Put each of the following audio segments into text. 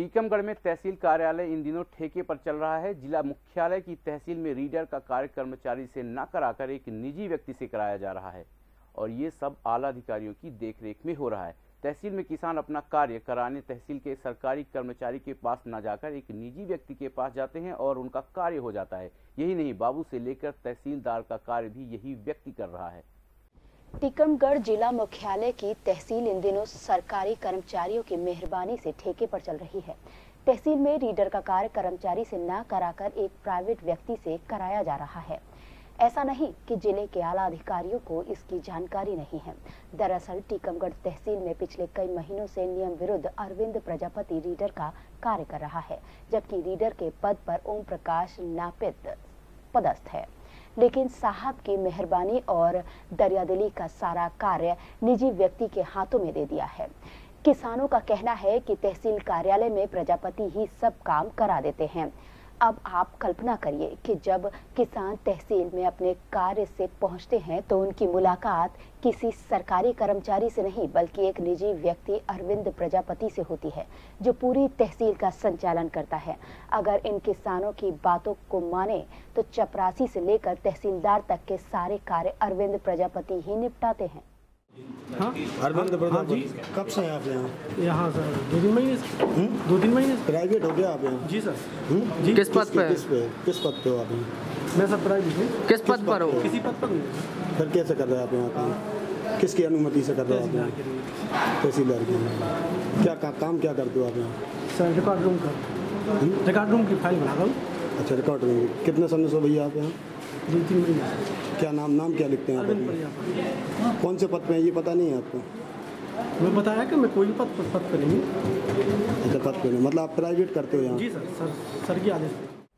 टीकमगढ़ में तहसील कार्यालय इन दिनों ठेके पर चल रहा है। जिला मुख्यालय की तहसील में रीडर का कार्य कर्मचारी से न कराकर एक निजी व्यक्ति से कराया जा रहा है और ये सब आला अधिकारियों की देखरेख में हो रहा है। तहसील में किसान अपना कार्य कराने तहसील के सरकारी कर्मचारी के पास न जाकर एक निजी व्यक्ति के पास जाते हैं और उनका कार्य हो जाता है। यही नहीं, बाबू से लेकर तहसीलदार का कार्य भी यही व्यक्ति कर रहा है। टीकमगढ़ जिला मुख्यालय की तहसील इन दिनों सरकारी कर्मचारियों की मेहरबानी से ठेके पर चल रही है। तहसील में रीडर का कार्य कर्मचारी से न कराकर एक प्राइवेट व्यक्ति से कराया जा रहा है। ऐसा नहीं कि ज़िले के आला अधिकारियों को इसकी जानकारी नहीं है। दरअसल टीकमगढ़ तहसील में पिछले कई महीनों से नियम विरुद्ध अरविंद प्रजापति रीडर का कार्य कर रहा है, जबकि रीडर के पद पर ओम प्रकाश नापित पदस्थ है। लेकिन साहब की मेहरबानी और दरियादिली का सारा कार्य निजी व्यक्ति के हाथों में दे दिया है। किसानों का कहना है कि तहसील कार्यालय में प्रजापति ही सब काम करा देते हैं। अब आप कल्पना करिए कि जब किसान तहसील में अपने कार्य से पहुँचते हैं तो उनकी मुलाकात किसी सरकारी कर्मचारी से नहीं, बल्कि एक निजी व्यक्ति अरविंद प्रजापति से होती है, जो पूरी तहसील का संचालन करता है। अगर इन किसानों की बातों को माने तो चपरासी से लेकर तहसीलदार तक के सारे कार्य अरविंद प्रजापति ही निपटाते हैं। हाँ? अरविंद हाँ जी। कब से हैं आप यहाँ? यहाँ सर दो तीन महीने से दो तीन महीने से प्राइवेट हो गया आप यहाँ? जी सर। हम्म? जी। किस पद पे? किस पे किस पद पे हो आप यहाँ? मैं सर प्राइवेट हूँ। किस पद पर हो? किसी पद पर नहीं। फिर कैसे कर रहे हैं आप यहाँ काम किसकी अनुमति से कर रहे हो आप यहाँ? तहसीलदार की क्या का, काम क्या करते हो आप यहाँ? सर रिकॉर्ड रूम का। रिकॉर्ड रूम की फ़ाइल बना रहा हूँ। अच्छा रिकॉर्ड रूम कितने समय से भैया आप यहाँ? दो तीन महीने क्या नाम नाम क्या लिखते हैं आप कौन से पद पे हैं? ये पता नहीं है आपको? मैं बताया कि मैं कोई भी पद पद पर नहीं अच्छा पद पे नहीं। मतलब आप प्राइवेट करते हो यहाँ? जी सर सर सर के आदेश।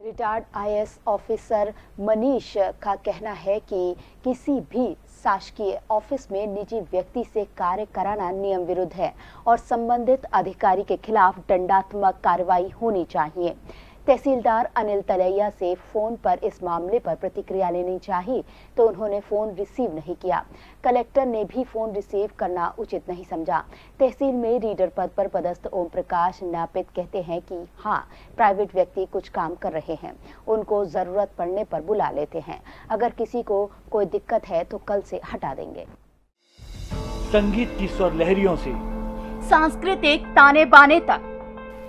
रिटायर्ड आईएएस ऑफिसर मनीष का कहना है कि किसी भी शासकीय ऑफ़िस में निजी व्यक्ति से कार्य कराना नियम विरुद्ध है और संबंधित अधिकारी के खिलाफ दंडात्मक कार्रवाई होनी चाहिए। तहसीलदार अनिल तलैया से फ़ोन पर इस मामले पर प्रतिक्रिया लेनी चाहिए तो उन्होंने फ़ोन रिसीव नहीं किया। कलेक्टर ने भी फ़ोन रिसीव करना उचित नहीं समझा। तहसील में रीडर पद पर पदस्थ ओम प्रकाश नापित कहते हैं कि हाँ प्राइवेट व्यक्ति कुछ काम कर रहे हैं। उनको ज़रूरत पड़ने पर बुला लेते हैं। अगर किसी को कोई दिक्कत है तो कल से हटा देंगे। संगीत की स्वर लहरियों से। सांस्कृतिक ताने बाने तक।